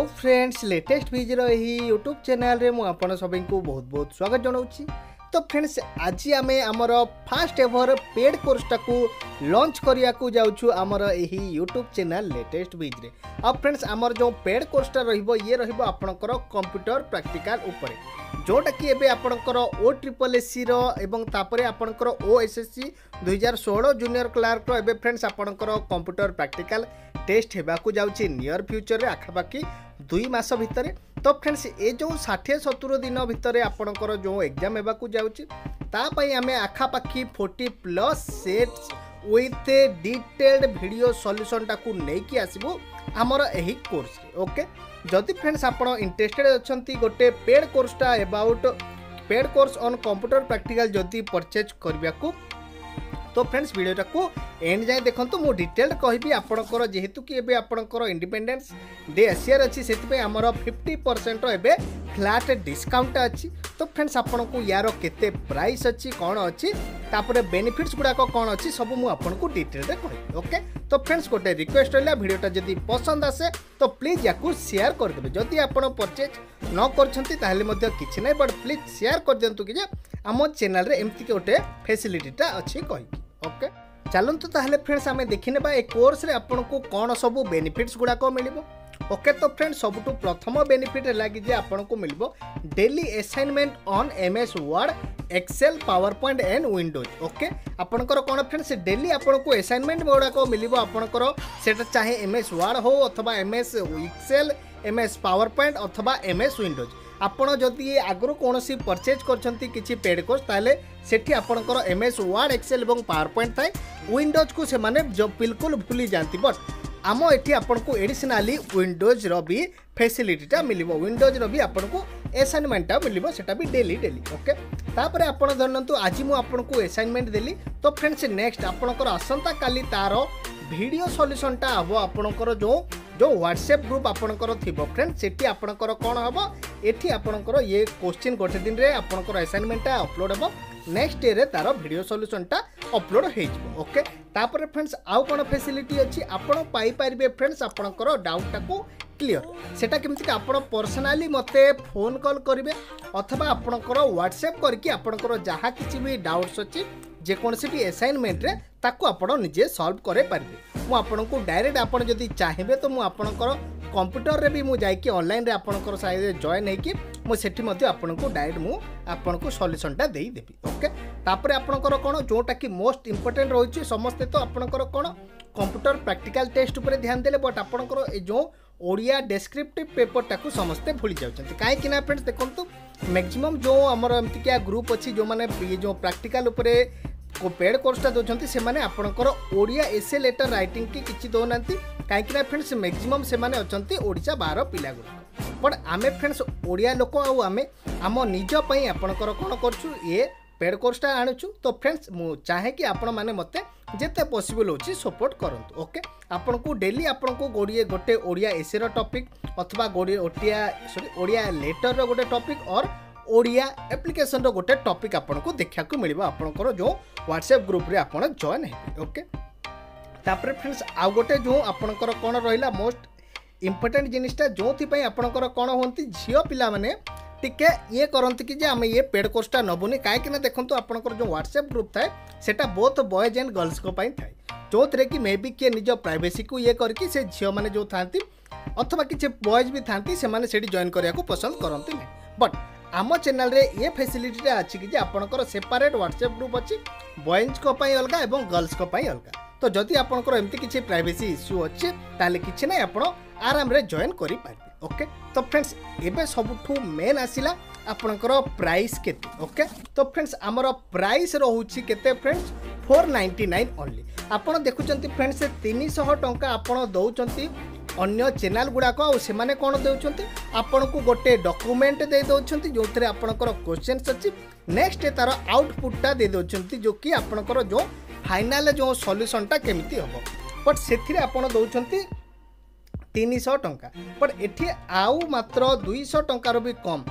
Hello friends latest ଭିଜିର ଏହି YouTube ଚ୍ୟାନେଲ୍ରେ ମୁଁ ଆପଣ ସଭିଙ୍କୁ ବହୁତ ବହୁତ ସ୍ୱାଗତ ଜଣାଉଛି ତ ଫ୍ରେଣ୍ଡସ୍ ଆଜି ଆମେ ଆମର ଫାଷ୍ଟ ଏଭର ପେଡ୍ କୋର୍ସଟାକୁ ଲଞ୍ଚ କରିବାକୁ ଯାଉଛୁ ଆମର ଏହି ୟୁଟ୍ୟୁବ୍ ଚ୍ୟାନେଲ୍ ଲେଟେଷ୍ଟ ଭିଜିରେ ଆଉ ଫ୍ରେଣ୍ଡସ୍ ଆମର ଯେଉଁ ପେଡ୍ କୋର୍ସଟା ରହିବ ଇଏ ରହିବ ଆପଣଙ୍କର କମ୍ପ୍ୟୁଟର ପ୍ରାକ୍ଟିକାଲ ଉପରେ ଯେଉଁଟାକି ଏବେ ଆପଣଙ୍କର ଓ ଟ୍ରିପଲ୍ ଏସ୍ସିର ଏବଂ ତାପରେ ଆପଣଙ୍କର ଓ ଏସ୍ ଏସ୍ ସି ଦୁଇହଜାର ଷୋହଳ ଜୁନିୟର କ୍ଲାର୍କର ଏବେ ଫ୍ରେଣ୍ଡସ୍ ଆପଣଙ୍କର କମ୍ପ୍ୟୁଟର ପ୍ରାକ୍ଟିକାଲ ଟେଷ୍ଟ ହେବାକୁ ଯାଉଛି ନିୟର ଫ୍ୟୁଚରରେ ଆଖାପାଖି ଦୁଇ ମାସ ଭିତରେ ତ ଫ୍ରେଣ୍ଡସ୍ ଏ ଯେଉଁ ଷାଠିଏ ସତୁରି ଦିନ ଭିତରେ ଆପଣଙ୍କର ଯେଉଁ ଏକ୍ଜାମ୍ ହେବାକୁ ଯାଉଛି ତା ପାଇଁ ଆମେ ଆଖାପାଖି forty plus sets with detailed video ସଲ୍ୟୁସନ୍ଟାକୁ ନେଇକି ଆସିବୁ ଆମର ଏହି କୋର୍ସରେ ଓକେ ଯଦି ଫ୍ରେଣ୍ଡସ୍ ଆପଣ ଇଣ୍ଟରେଷ୍ଟେଡ଼୍ ଅଛନ୍ତି ଗୋଟେ paid କୋର୍ସଟା about paid course on computer practical ଯଦି ପରଚେଜ୍ କରିବାକୁ তো ଫ୍ରେଣ୍ଡସ୍ ଭିଡ଼ିଓଟାକୁ ଏଣ୍ଡ ଯାଏଁ ଦେଖନ୍ତୁ ମୁଁ ଡିଟେଲ୍ଡ କହିବି ଆପଣଙ୍କର ଯେହେତୁ କି ଏବେ ଆପଣଙ୍କର ଇଣ୍ଡିପେଣ୍ଡେନ୍ସ ଡେ ଆସିବାର ଅଛି ସେଥିପାଇଁ ଆମର ଫିଫ୍ଟି ପରସେଣ୍ଟର ଏବେ ଫ୍ଲାଟ୍ ଡିସ୍କାଉଣ୍ଟଟା ଅଛି ତ ଫ୍ରେଣ୍ଡସ୍ ଆପଣଙ୍କୁ ୟାର କେତେ ପ୍ରାଇସ୍ ଅଛି କ'ଣ ଅଛି ତାପରେ ବେନିଫିଟ୍ସ ଗୁଡ଼ାକ କ'ଣ ଅଛି ସବୁ ମୁଁ ଆପଣଙ୍କୁ ଡିଟେଲ୍ରେ କହିବି ଓକେ ତ ଫ୍ରେଣ୍ଡସ୍ ଗୋଟେ ରିକ୍ୱେଷ୍ଟ ରହିଲା ଭିଡ଼ିଓଟା ଯଦି ପସନ୍ଦ ଆସେ ତ ପ୍ଲିଜ୍ ୟାକୁ ସେୟାର କରିଦେବେ ଯଦି ଆପଣ ପରଚେଜ୍ ନ କରିଛନ୍ତି ତାହେଲେ ମଧ୍ୟ କିଛି ନାହିଁ ବଟ୍ ପ୍ଲିଜ୍ ସେୟାର କରିଦିଅନ୍ତୁ କି ଯେ ଆମ ଚ୍ୟାନେଲ୍ରେ ଏମିତି ଗୋଟେ ଫେସିଲିଟିଟା ଅଛି କହିକି ଓକେ ଚାଲନ୍ତୁ ତାହେଲେ ଫ୍ରେଣ୍ଡସ୍ ଆମେ ଦେଖିନେବା ଏ କୋର୍ସରେ ଆପଣଙ୍କୁ କ'ଣ ସବୁ ବେନିଫିଟ୍ସ ଗୁଡ଼ାକ ମିଳିବ ଓକେ ତ ଫ୍ରେଣ୍ଡ ସବୁଠୁ ପ୍ରଥମ ବେନିଫିଟ୍ ହେଲା କି ଯେ ଆପଣଙ୍କୁ ମିଳିବ daily assignment on M S Word Excel PowerPoint and Windows okay ଆପଣଙ୍କର କ'ଣ ଫ୍ରେଣ୍ଡ ସେ ଡେଲି ଆପଣଙ୍କୁ ଆସାଇନମେଣ୍ଟ ଗୁଡ଼ାକ ମିଳିବ ଆପଣଙ୍କର ସେଟା ଚାହେଁ ଏମ୍ ଏସ୍ ୱାର୍ଡ଼ ହେଉ ଅଥବା M S Excel M S PowerPoint ଅଥବା ଏମ୍ ଏସ୍ ୱିଣ୍ଡୋଜ୍ ଆପଣ ଯଦି ଆଗରୁ କୌଣସି ପରଚେଜ୍ କରିଛନ୍ତି କିଛି ପେଡ଼୍ କୋର୍ସ ତାହେଲେ ସେଠି ଆପଣଙ୍କର ଏମ୍ ଏସ୍ ୱାର୍ଡ଼ ଏକ୍ସେଲ୍ ଏବଂ ପାୱାର ପଏଣ୍ଟ ଥାଏ ୱିଣ୍ଡୋଜ୍କୁ ସେମାନେ ବିଲକୁଲ ଭୁଲି ଯାଆନ୍ତି ବଟ୍ ଆମ ଏଠି ଆପଣଙ୍କୁ ଏଡ଼ିସନାଲି ୱିଣ୍ଡୋଜ୍ର ବି ଫେସିଲିଟିଟା ମିଳିବ ୱିଣ୍ଡୋଜ୍ର ବି ଆପଣଙ୍କୁ ଏସାଇନମେଣ୍ଟଟା ମିଳିବ ସେଟା ବି ଡେଲି ଡେଲି ଓକେ ତାପରେ ଆପଣ ଧରିନିଅନ୍ତୁ ଆଜି ମୁଁ ଆପଣଙ୍କୁ ଏସାଇନମେଣ୍ଟ ଦେଲି ତ ଫ୍ରେଣ୍ଡସ୍ ନେକ୍ସଟ ଆପଣଙ୍କର ଆସନ୍ତାକାଲି ତା'ର ଭିଡ଼ିଓ ସଲ୍ୟୁସନ୍ଟା ହେବ ଆପଣଙ୍କର ଯେଉଁ ଯେଉଁ ହ୍ୱାଟ୍ସଆପ୍ ଗ୍ରୁପ୍ ଆପଣଙ୍କର ଥିବ ଫ୍ରେଣ୍ଡ ସେଠି ଆପଣଙ୍କର କ'ଣ ହେବ এটি আপনার ইয়ে কোশ্চিন গোটে দিনে আপনার আসাইনমেন্টটা অপলোড হব নেক্সট ডে তার ভিডিও সলুসনটা অপলোড হয়ে যাব ওকে তাপরে ফ্রেন্ডস আউ কোণ ফেসিলিটি অছি আপনার পাইপারে ফ্রেন্ডস আপনার ডাউটটা ক্লিয়র সেটা কেমিতি আপনার পর্সনালি মতো ফোন কল করবে অথবা আপনার হোয়াটসঅ্যাপ করি আপনার যা কিছু বি ডাউটস অছি যেকোনসি এসাইনমেন্টরে তাকে আপনার নিজে সলভ করে পারবে ମୁଁ ଆପଣଙ୍କୁ ଡାଇରେକ୍ଟ ଆପଣ ଯଦି ଚାହିଁବେ ତ ମୁଁ ଆପଣଙ୍କର କମ୍ପ୍ୟୁଟରରେ ବି ମୁଁ ଯାଇକି ଅନଲାଇନ୍ରେ ଆପଣଙ୍କର ସାଇଡ଼ରେ ଜଏନ୍ ହେଇକି ମୁଁ ସେଠି ମଧ୍ୟ ଆପଣଙ୍କୁ ଡାଇରେକ୍ଟ ମୁଁ ଆପଣଙ୍କୁ ସଲ୍ୟୁସନ୍ଟା ଦେଇଦେବି ଓକେ ତାପରେ ଆପଣଙ୍କର କ'ଣ ଯେଉଁଟାକି ମୋଷ୍ଟ ଇମ୍ପୋର୍ଟାଣ୍ଟ ରହିଛି ସମସ୍ତେ ତ ଆପଣଙ୍କର କ'ଣ କମ୍ପ୍ୟୁଟର ପ୍ରାକ୍ଟିକାଲ ଟେଷ୍ଟ ଉପରେ ଧ୍ୟାନ ଦେଲେ ବଟ୍ ଆପଣଙ୍କର ଏ ଯେଉଁ ଓଡ଼ିଆ ଡେସ୍କ୍ରିପ୍ଟିଭ୍ ପେପରଟାକୁ ସମସ୍ତେ ଭୁଲି ଯାଉଛନ୍ତି କାହିଁକି ନା ଫ୍ରେଣ୍ଡସ୍ ଦେଖନ୍ତୁ ମ୍ୟାକ୍ସିମମ୍ ଯେଉଁ ଆମର ଏମିତିକିଆ ଗ୍ରୁପ୍ ଅଛି ଯେଉଁମାନେ ଏ ଯେଉଁ ପ୍ରାକ୍ଟିକାଲ ଉପରେ को पेड कोर्सटा दौरान से मैंने आपंकर ओडिया एसए लेटर रईटिंग की किसी दौना कहीं फ्रेंड्स मैक्सीम से ओडा बार पिलागुक बट आम फ्रेंड्स ओडिया लोक आम आम निजपाई आपणकर कौन कर पेड कोर्सटा आणुचु तो फ्रेंड्स मु चाहे कि आपण मैंने मत जिते पसबल हो सपोर्ट करूँ ओके आपन को डेली आपन को गोड़िए गोटे ओडिया एसी रपिक अथवा गोटिया सरी ओडिया लेटर रोटे टॉपिक और ଓଡ଼ିଆ ଆପ୍ଲିକେସନ୍ର ଗୋଟେ ଟପିକ୍ ଆପଣଙ୍କୁ ଦେଖିବାକୁ ମିଳିବ ଆପଣଙ୍କର ଯେଉଁ ହ୍ୱାଟ୍ସଆପ୍ ଗ୍ରୁପ୍ରେ ଆପଣ ଜଏନ୍ ହେବେ ଓକେ ତାପରେ ଫ୍ରେଣ୍ଡସ୍ ଆଉ ଗୋଟେ ଯେଉଁ ଆପଣଙ୍କର କ'ଣ ରହିଲା ମୋଷ୍ଟ ଇମ୍ପୋର୍ଟାଣ୍ଟ ଜିନିଷଟା ଯେଉଁଥିପାଇଁ ଆପଣଙ୍କର କ'ଣ ହୁଅନ୍ତି ଝିଅ ପିଲାମାନେ ଟିକେ ଇଏ କରନ୍ତି କି ଯେ ଆମେ ଇଏ ପେଡ଼୍ କୋର୍ସଟା ନେବୁନି କାହିଁକି ନା ଦେଖନ୍ତୁ ଆପଣଙ୍କର ଯେଉଁ ହ୍ୱାଟ୍ସଆପ୍ ଗ୍ରୁପ୍ ଥାଏ ସେଟା ବୋଥ ବଏଜ୍ ଆଣ୍ଡ ଗର୍ଲସଙ୍କ ପାଇଁ ଥାଏ ଯେଉଁଥିରେ କି ମେ ବି କିଏ ନିଜ ପ୍ରାଇଭେସିକୁ ଇଏ କରିକି ସେ ଝିଅମାନେ ଯେଉଁ ଥାନ୍ତି ଅଥବା କିଛି ବଏଜ୍ ବି ଥାନ୍ତି ସେମାନେ ସେଠି ଜଏନ୍ କରିବାକୁ ପସନ୍ଦ କରନ୍ତି ନାହିଁ ବଟ୍ ଆମ ଚ୍ୟାନେଲରେ ଏ ଫେସିଲିଟିଟା ଅଛି କି ଯେ ଆପଣଙ୍କର ସେପାରେଟ୍ ହ୍ୱାଟ୍ସଆପ୍ ଗ୍ରୁପ୍ ଅଛି ବଏଜ୍ଙ୍କ ପାଇଁ ଅଲଗା ଏବଂ ଗର୍ଲସ୍ଙ୍କ ପାଇଁ ଅଲଗା ତ ଯଦି ଆପଣଙ୍କର ଏମିତି କିଛି ପ୍ରାଇଭେସି ଇସ୍ୟୁ ଅଛି ତାହେଲେ କିଛି ନାହିଁ ଆପଣ ଆରାମରେ ଜଏନ୍ କରିପାରିବେ ଓକେ ତ ଫ୍ରେଣ୍ଡସ୍ ଏବେ ସବୁଠୁ ମେନ୍ ଆସିଲା ଆପଣଙ୍କର ପ୍ରାଇସ୍ କେତେ ଓକେ ତ ଫ୍ରେଣ୍ଡସ୍ ଆମର ପ୍ରାଇସ୍ ରହୁଛି କେତେ friends four ninety nine only ଆପଣ ଦେଖୁଛନ୍ତି ଫ୍ରେଣ୍ଡସ୍ ସେ ତିନିଶହ ଟଙ୍କା ଆପଣ ଦେଉଛନ୍ତି ଅନ୍ୟ ଚ୍ୟାନେଲ୍ ଗୁଡ଼ାକ ଆଉ ସେମାନେ କ'ଣ ଦେଉଛନ୍ତି ଆପଣଙ୍କୁ ଗୋଟେ ଡକ୍ୟୁମେଣ୍ଟ ଦେଇ ଦେଉଛନ୍ତି ଯେଉଁଥିରେ ଆପଣଙ୍କର କ୍ୱେଶ୍ଚନ୍ସ ଅଛି ନେକ୍ସଟ ତା'ର ଆଉଟପୁଟ୍ଟା ଦେଇ ଦେଉଛନ୍ତି ଯେଉଁକି ଆପଣଙ୍କର ଯେଉଁ ଫାଇନାଲ୍ ଯେଉଁ ସଲ୍ୟୁସନ୍ଟା କେମିତି ହେବ ବଟ୍ ସେଥିରେ ଆପଣ ଦେଉଛନ୍ତି ତିନିଶହ ଟଙ୍କା ବଟ୍ ଏଠି ଆଉ ମାତ୍ର ଦୁଇଶହ ଟଙ୍କାର ବି କମ୍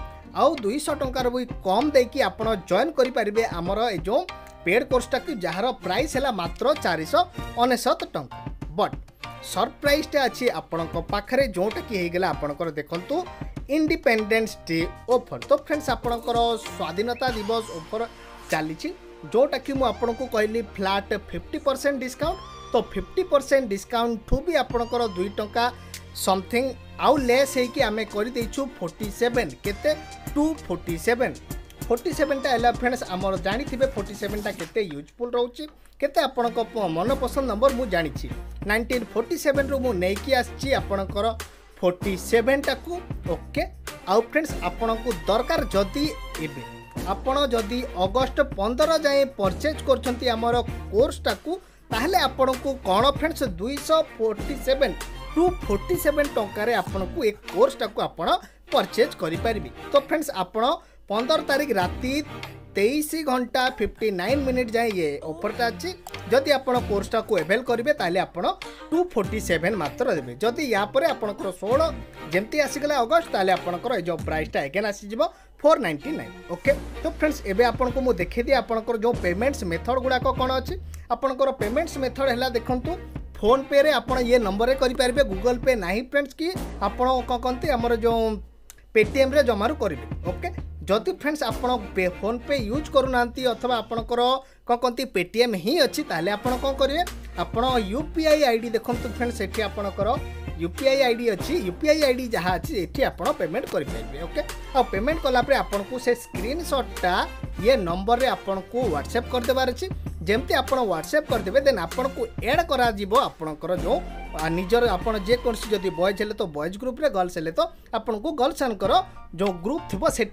ଆଉ ଦୁଇଶହ ଟଙ୍କାର ବି କମ୍ ଦେଇକି ଆପଣ ଜଏନ୍ କରିପାରିବେ ଆମର ଏ ଯେଉଁ ପେଡ଼୍ କୋର୍ସଟାକୁ ଯାହାର ପ୍ରାଇସ୍ ହେଲା ମାତ୍ର ଚାରିଶହ ଅନେଶତ ଟଙ୍କା ବଟ୍ সরপ্রাইজটা আছে আপনার পাখে যেটা কি হয়ে গেলা আপনার দেখুন ইন্ডিপেন্ডেন্স ডে অফর তো ফ্রেন্ডস আপনার স্বাধীনতা দিবস অফর চালছে যেটা কি আপনার কহিলি ফ্ল্যাট ফিফটি পরসেন্ট ডিসকাউন্ট তো fifty percent discount to be আপনার দুই টঙ্কা সমথিং আউ লেস হয়েকি আমি করে দিয়েছু ফোর্টি সেভেন কেতে টু ফোর্টি সেভেন ফোর্টি সেভেনটা ହେଲା ଫ୍ରେଣ୍ଡସ୍ ଆମର ଜାଣିଥିବେ ଫୋର୍ଟି ସେଭେନଟା କେତେ ୟୁଜଫୁଲ୍ ରହୁଛି କେତେ ଆପଣଙ୍କ ମନପସନ୍ଦ ନମ୍ବର ମୁଁ ଜାଣିଛି ନାଇଣ୍ଟିନ୍ ଫୋର୍ଟି ସେଭେନରୁ ମୁଁ ନେଇକି ଆସିଛି ଆପଣଙ୍କର ଫୋର୍ଟି ସେଭେନଟାକୁ ଓକେ ଆଉ ଫ୍ରେଣ୍ଡସ୍ ଆପଣଙ୍କୁ ଦରକାର ଯଦି ଏବେ ଆପଣ ଯଦି ଅଗଷ୍ଟ ପନ୍ଦର ଯାଏଁ ପରଚେଜ୍ କରୁଛନ୍ତି ଆମର କୋର୍ସଟାକୁ ତାହେଲେ ଆପଣଙ୍କୁ କ'ଣ ଫ୍ରେଣ୍ଡସ୍ ଦୁଇଶହ forty seven to forty seven ଟଙ୍କାରେ ଆପଣଙ୍କୁ ଏ କୋର୍ସଟାକୁ ଆପଣ ପରଚେଜ୍ କରିପାରିବେ ତ ଫ୍ରେଣ୍ଡସ୍ ଆପଣ ପନ୍ଦର ତାରିଖ ରାତି ତେଇଶ ଘଣ୍ଟା ଫିଫ୍ଟି ନାଇନ୍ ମିନିଟ୍ ଯାଏଁ ଇଏ ଅଫର୍ଟା ଅଛି ଯଦି ଆପଣ କୋର୍ସଟାକୁ ଏଭେଲ୍ କରିବେ ତାହେଲେ ଆପଣ ଟୁ ଫୋର୍ଟି ସେଭେନ୍ ମାତ୍ର ଦେବେ ଯଦି ୟାପରେ ଆପଣଙ୍କର ଷୋହଳ ଯେମିତି ଆସିଗଲା ଅଗଷ୍ଟ ତାହେଲେ ଆପଣଙ୍କର ଏ ଯେଉଁ ପ୍ରାଇସ୍ଟା ଏଗେନ୍ ଆସିଯିବ ଫୋର୍ ନାଇଣ୍ଟି ନାଇନ୍ ଓକେ ତ ଫ୍ରେଣ୍ଡସ୍ ଏବେ ଆପଣଙ୍କୁ ମୁଁ ଦେଖେଇଦିଏ ଆପଣଙ୍କର ଯେଉଁ ପେମେଣ୍ଟସ୍ ମେଥଡ଼ ଗୁଡ଼ାକ କ'ଣ ଅଛି ଆପଣଙ୍କର ପେମେଣ୍ଟସ୍ ମେଥଡ଼ ହେଲା ଦେଖନ୍ତୁ ଫୋନ୍ପେରେ ଆପଣ ଇଏ ନମ୍ବରରେ କରିପାରିବେ ଗୁଗଲ୍ ପେ ନାହିଁ ଫ୍ରେଣ୍ଡସ୍ କି ଆପଣ କ'ଣ କହନ୍ତି ଆମର ଯେଉଁ ପେଟିଏମ୍ରେ ଜମାରୁ କରିବେ ଓକେ ଯଦି ଫ୍ରେଣ୍ଡସ୍ ଆପଣ ଫୋନ୍ପେ ୟୁଜ୍ କରୁନାହାନ୍ତି ଅଥବା ଆପଣଙ୍କର କ'ଣ କହନ୍ତି ପେଟିଏମ୍ ହିଁ ଅଛି ତାହେଲେ ଆପଣ କ'ଣ କରିବେ ଆପଣ U P I I D ଦେଖନ୍ତୁ ଫ୍ରେଣ୍ଡସ୍ ଏଠି ଆପଣଙ୍କର U P I I D ଅଛି U P I I D ଯାହା ଅଛି ଏଠି ଆପଣ ପେମେଣ୍ଟ କରିପାରିବେ ଓକେ ଆଉ ପେମେଣ୍ଟ କଲାପରେ ଆପଣଙ୍କୁ ସେ ସ୍କ୍ରିନ୍ସଟ୍ଟା ଇଏ ନମ୍ବରରେ ଆପଣଙ୍କୁ ହ୍ୱାଟ୍ସଆପ୍ କରିଦେବାର ଅଛି ଯେମିତି ଆପଣ ହ୍ୱାଟ୍ସଆପ୍ କରିଦେବେ ଦେନ୍ ଆପଣଙ୍କୁ ଏଡ଼୍ କରାଯିବ ଆପଣଙ୍କର ଯେଉଁ निजर आपसी जब बयज हेले तो बयज ग्रुप गर्ल्स हेले तो आपको गर्ल्स मानकर जो ग्रुप थी से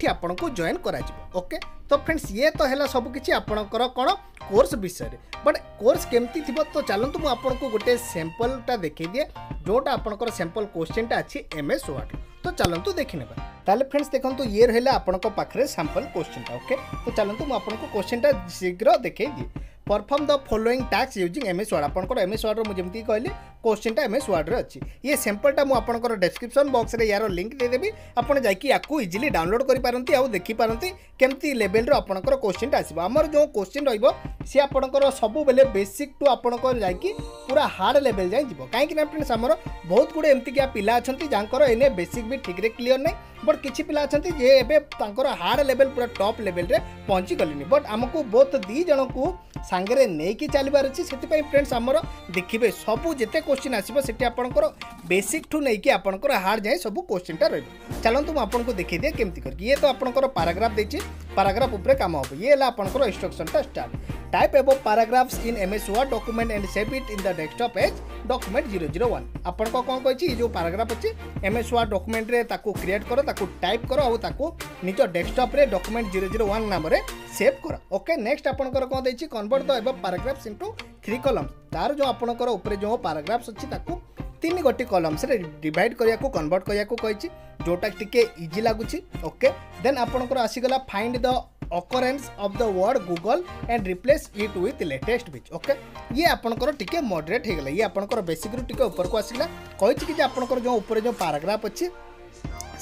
जॉन करके तो फ्रेंड्स ये तो है सबकि आपणकर कौन कोर्स विषय बट कोर्स केमती थी तो चलत मुझको गोटे सैंपलटा देखे दिए जोटा आपंकर सैंपल क्वेश्चन टा अच्छे एम एस वार्ड तो चलत देखने ताले फ्रेंड्स देखो ये रहा आप सांपल क्वेश्चन ओके तो चलत मुझे क्वेश्चन टा शीघ्र देखे दिए perform the following task using M S Word आप एम एस वार्ड रुमती कहली क्वेश्चन ସେମ୍ପଲ୍ଟା ଏମ୍ ଏସ୍ ୱାର୍ଡ଼ରେ ଅଛି ଇଏ ସେମ୍ପଲ୍ଟା ମୁଁ ଆପଣଙ୍କର ଡେସ୍କ୍ରିପ୍ସନ୍ ବକ୍ସରେ ୟାର ଲିଙ୍କ୍ ଦେଇଦେବି ଆପଣ ଯାଇକି ୟାକୁ ଇଜିଲି ଡାଉନଲୋଡ଼୍ କରିପାରନ୍ତି ଆଉ ଦେଖିପାରନ୍ତି କେମିତି ଲେଭେଲ୍ର ଆପଣଙ୍କର କୋଶ୍ଚିନ୍ଟା ଆସିବ ଆମର ଯେଉଁ କୋଶ୍ଚିନ୍ ରହିବ ସେ ଆପଣଙ୍କର ସବୁବେଳେ ବେସିକ୍ ଟୁ ଆପଣଙ୍କର ଯାଇକି ପୁରା ହାର୍ଡ଼ ଲେଭେଲ୍ ଯାଇ ଯିବ କାହିଁକିନା ଫ୍ରେଣ୍ଡସ୍ ଆମର ବହୁତ ଗୁଡ଼ିଏ ଏମିତିକିଆ ପିଲା ଅଛନ୍ତି ଯାହାଙ୍କର ଏନେ ବେସିକ୍ ବି ଠିକ୍ରେ କ୍ଲିଅର୍ ନାହିଁ ବଟ୍ କିଛି ପିଲା ଅଛନ୍ତି ଯେ ଏବେ ତାଙ୍କର ହାର୍ଡ଼ ଲେଭେଲ୍ ପୁରା ଟପ୍ ଲେଭେଲ୍ରେ ପହଞ୍ଚିଗଲେଣି ବଟ୍ ଆମକୁ ବୋଥ୍ ଦୁଇ ଜଣଙ୍କୁ ସାଙ୍ଗରେ ନେଇକି ଚାଲିବାର ଅଛି ସେଥିପାଇଁ ଫ୍ରେଣ୍ଡସ୍ ଆମର ଦେଖିବେ ସବୁ ଯେତେ କୋଶ୍ଚିନ୍ ଆସିବ ସେଠି ଆପଣଙ୍କର ବେସିକ୍ଠୁ ନେଇକି ଆପଣଙ୍କର ହାର୍ଡ଼ ଯାଏଁ ସବୁ କୋଶ୍ଚିନ୍ଟା ରହିବ ଚାଲନ୍ତୁ ମୁଁ ଆପଣଙ୍କୁ ଦେଖେଇଦିଏ କେମିତି କରିକି ଇଏ ତ ଆପଣଙ୍କର ପାରାଗ୍ରାଫ୍ ଦେଇଛି ପାରାଗ୍ରାଫ୍ ଉପରେ କାମ ହେବ ଇଏ ହେଲା ଆପଣଙ୍କର ଇନ୍ଷ୍ଟ୍ରକ୍ସନ୍ଟା start Type above paragraphs in MS Word document and save it in the desktop as document 001. ଆପଣଙ୍କ କ'ଣ କହିଛି ଏଇ ଯେଉଁ ପାରାଗ୍ରାଫ୍ ଅଛି MS Word documentରେ ତାକୁ କ୍ରିଏଟ୍ କର ତାକୁ ଟାଇପ୍ କର ଆଉ ତାକୁ ନିଜ ଡେସ୍କଟପ୍ରେ ଡକୁମେଣ୍ଟ ଜିରୋ ଜିରୋ ୱାନ୍ ନାମରେ ସେଭ୍ କର ଓକେ ନେକ୍ସଟ ଆପଣଙ୍କର କ'ଣ ଦେଇଛି କନଭର୍ଟ ଦ ଏବ ପାରାଗ୍ରାଫ୍ସ ଇଣ୍ଟୁ ଥ୍ରୀ କଲମ୍ସ ତାର ଯେଉଁ ଆପଣଙ୍କର ଉପରେ ଯେଉଁ ପାରାଗ୍ରାଫ୍ସ ଅଛି ତାକୁ ତିନି ଗୋଟି କଲମ୍ସରେ ଡିଭାଇଡ଼ କରିବାକୁ କନଭର୍ଟ କରିବାକୁ କହିଛି ଯେଉଁଟା ଟିକେ ଇଜି ଲାଗୁଛି ଓକେ ଦେନ୍ ଆପଣଙ୍କର ଆସିଗଲା find the occurrence of the word google and replace it with latest which okay ये आपणकर टिके मडरेट हो गला ये आपणकर बेसिक रु टिके ऊपर को आसीला कहिछि कि जे आपणकर जो ऊपर जो पैराग्राफ अछि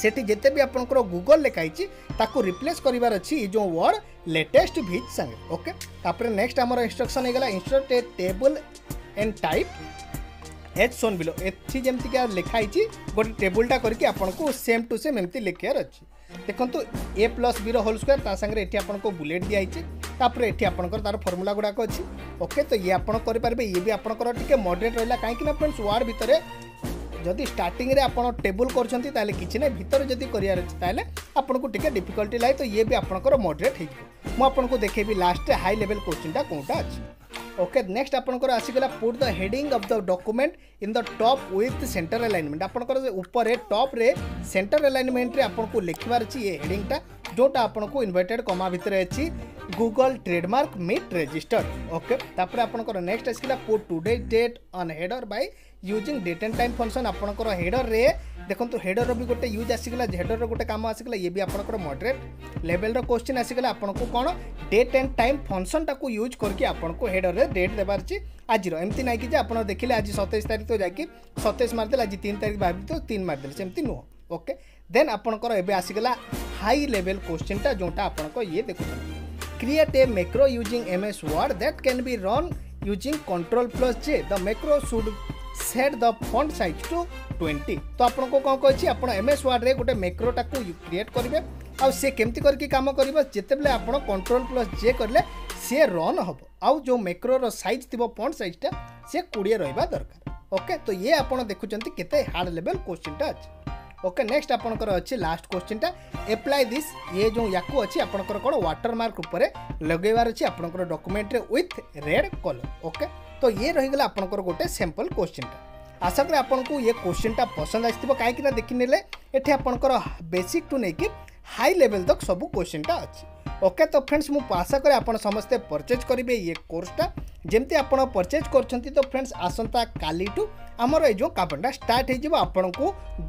सेठी जेते भी आपणकर गूगल लेखाई रिप्लेस करिवार अछि जो वर्ड लेटेस्ट भिज संगे ओके तापर नेक्स्ट हमर इंस्ट्रक्शन हो गला instruct a table and type as shown below एथि जमीक लिखाई गोटे टेबुलटा करके आपको सेम टू सेम एमती लिखार अच्छी ଦେଖନ୍ତୁ A plus B whole square ତା ସାଙ୍ଗରେ ଏଠି ଆପଣଙ୍କୁ ବୁଲେଟ୍ ଦିଆହେଇଛି ତାପରେ ଏଠି ଆପଣଙ୍କର ତାର ଫର୍ମୁଲା ଗୁଡ଼ାକ ଅଛି ଓକେ ତ ଇଏ ଆପଣ କରିପାରିବେ ଇଏ ବି ଆପଣଙ୍କର ଟିକେ ମଡ଼ରେଟ୍ ରହିଲା କାହିଁକି ନା ଫ୍ରେଣ୍ଡସ୍ ୱାର୍ଡ଼ ଭିତରେ ଯଦି ଷ୍ଟାର୍ଟିଂରେ ଆପଣ ଟେବୁଲ୍ କରୁଛନ୍ତି ତାହେଲେ କିଛି ନାହିଁ ଭିତରେ ଯଦି କରିବାର ଅଛି ତାହେଲେ ଆପଣଙ୍କୁ ଟିକେ ଡିଫିକଲ୍ଟି ଲାଗେ ତ ଇଏ ବି ଆପଣଙ୍କର ମଡ଼ରେଟ୍ ହେଇଯିବ ମୁଁ ଆପଣଙ୍କୁ ଦେଖେଇବି ଲାଷ୍ଟରେ ହାଇ ଲେଭେଲ୍ କୋଶ୍ଚିନ୍ଟା କେଉଁଟା ଅଛି ओके नेक्स्ट आपंकर आसीगला put the heading of the document in the top with centre alignment आपंकर ऊपर टॉप रे सेंटर अलाइनमेंट रे आपको लिखबार अच्छी ये हेडिंगटा जोटा आपको इनवर्टेड कमा भितर अच्छी गूगल ट्रेडमार्क मिट रेजिस्टर्ड ओके तापर आपंकर next आसीगला put today date on header by using date and time function आप हेडर रे देखो हेडर भी गोटे यूज आसगला हेडर गोटे काम आसगला ये भी आपंकर मडरेट लेवेल रोश्चिन् आसगला आपको कौन डेट एंड टाइम फंक्सन टाक यूज करके आपको हेडर में डेट देवार आज एमती ना कि आप देखे आज सतैश तारीख तो जाकि सतैश मारदे आज तीन तारीख भावित तीन मारदे सेमती नुह ओके देन आपंकर आसगला हाई लेवल क्वेश्चन टा जोटा आप ये देखु create a macro using M S Word that can be run using control plus J the macro should set the font size to twenty तो ଆପଣଙ୍କୁ କ'ଣ କହିଛି ଆପଣ ଏମ୍ ଏସ୍ ୱାର୍ଡ଼ରେ ଗୋଟେ ମେକ୍ରୋଟାକୁ କ୍ରିଏଟ୍ କରିବେ ଆଉ ସେ କେମିତି କରିକି କାମ କରିବ ଯେତେବେଳେ ଆପଣ କଣ୍ଟ୍ରୋଲ ପ୍ଲସ୍ ଜେ କରିଲେ ସିଏ ରନ୍ ହେବ ଆଉ ଯେଉଁ ମେକ୍ରୋର ସାଇଜ୍ ଥିବ ଫଣ୍ଡ ସାଇଜ୍ଟା ସିଏ କୋଡ଼ିଏ ରହିବା ଦରକାର ଓକେ ତ ଇଏ ଆପଣ ଦେଖୁଛନ୍ତି କେତେ ହାର୍ଡ଼ ଲେଭେଲ୍ କୋଶ୍ଚିନ୍ଟା ଅଛି ଓକେ ନେକ୍ସଟ ଆପଣଙ୍କର ଅଛି ଲାଷ୍ଟ କୋଶ୍ଚିନ୍ଟା ଏପ୍ଲାଏ ଦିସ୍ ଇଏ ଯେଉଁ ୟାକୁ ଅଛି ଆପଣଙ୍କର କ'ଣ ୱାଟର ମାର୍କ ଉପରେ ଲଗାଇବାର ଅଛି ଆପଣଙ୍କର ଡକୁମେଣ୍ଟରେ ୱିଥ୍ ରେଡ୍ କଲର୍ ଓକେ তো ইয়ে রহিগলা আপনার গোটে স্যাম্পল কোশ্চিনটা আশা করি আপনার ইয়ে কোশ্চিনটা পসন্দ আসব কিনা দেখিনেলে এটি আপনার বেসিক টু নেই হাই লেভেল তক সবু কোশ্চিনটা অছি ওকে তো ফ্রেন্ডস মু আশা করে আপনার সমস্তে পরচেজ করবে ইয়ে কোর্সটা যেমনি আপনার পরচেজ করছেন তো ফ্রেন্ডস আসন্তা কালিঠু আমার এই যে কামটা স্টার্ট হয়ে যাব আপনার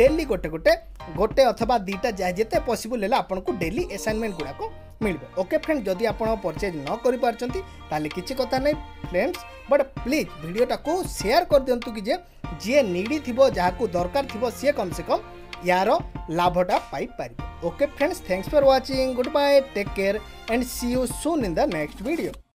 ডেলি গোটে গোটে গোটে অথবা দুইটা যা যেতে পসিবল হলে আপনার ডেলি এসাইনমেন্ট গুড়াক ମିଳିବ ଓକେ ଫ୍ରେଣ୍ଡ ଯଦି ଆପଣ ପରଚେଜ୍ ନ କରିପାରୁଛନ୍ତି ତାହେଲେ କିଛି କଥା ନାହିଁ ଫ୍ରେଣ୍ଡସ୍ ବଟ୍ ପ୍ଲିଜ୍ ଭିଡ଼ିଓଟାକୁ ସେୟାର କରିଦିଅନ୍ତୁ କି ଯେ ଯିଏ ନିଡ଼ି ଥିବ ଯାହାକୁ ଦରକାର ଥିବ ସିଏ କମ୍ ସେ କମ୍ ୟାର ଲାଭଟା ପାଇପାରିବ okay friends thanks for watching good bye take care and see you soon in the next video